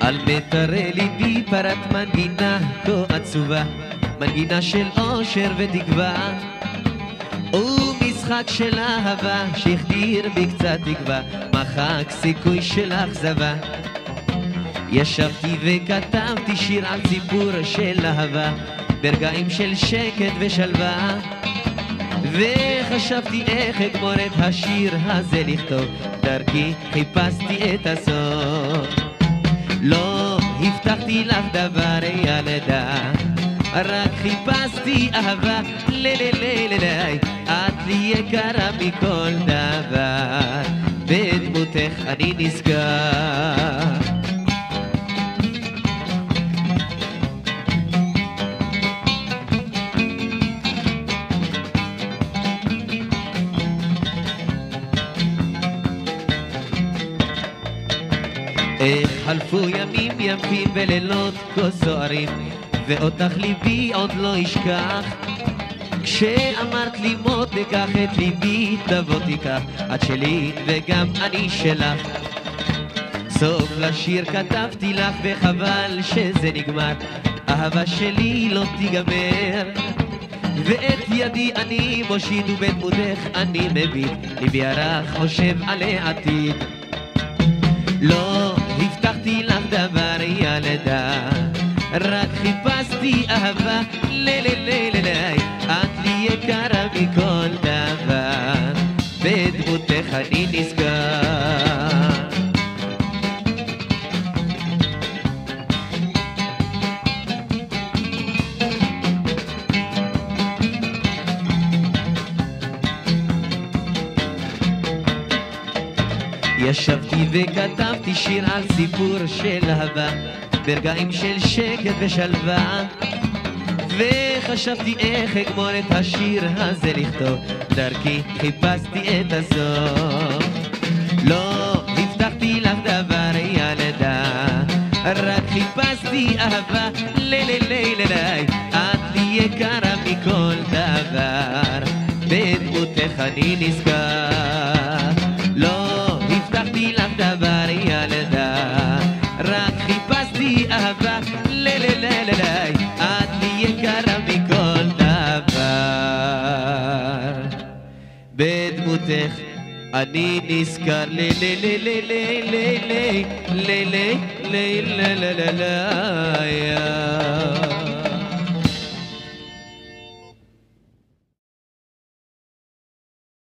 על מיתרי ליבי פרט מנגינה כה עצובה, מנגינה של אושר ותקווה. ומשחק של אהבה שהחדיר בי קצת תקווה, מחק סיכוי של אכזבה. ישבתי וכתבתי שיר על סיפור של אהבה, ברגעים של שקט ושלווה. וחשבתי איך אגמור את השיר הזה לכתוב, דרכי חיפשתי את הסוף. לא הבטחתי לך דבר ילדה, רק חיפשתי אהבה, לללללי, את לי יקרה מכל דבר, בדמותך אני נזכר. איך חלפו ימים יפים ולילות כה סוערים ואותך ליבי עוד לא ישכח כשאמרת לי מות תיקח את ליבי תבוא תיקח את שלי וגם אני שלך. סוף לשיר כתבתי לך וחבל שזה נגמר. אהבה שלי לא תיגמר. ואת ידי אני מושיט ובדמותך אני מביט. ליבי הרך חושב על העתיד. לא הבטחתי לך דבר ילדה, רק חיפשתי אהבה, לללללי, את לי יקרה מכל דבר, בדמותך אני נזכר. ישבתי וכתבתי שיר על סיפור של אהבה, ברגעים של שקט ושלווה. וחשבתי איך אגמור את השיר הזה לכתוב, דרכי חיפשתי את הסוף. לא הבטחתי לך דבר ילדה, רק חיפשתי אהבה, לללללי, את לי יקרה מכל דבר, בדמותך אני נזכר. לא דבר ילדה, רק חיפשתי אהבה, לללללי, את לי יקרה מכל דבר. בדמותך אני נזכר לי לי לי לי לי לי לי לי לי לי לי לי לי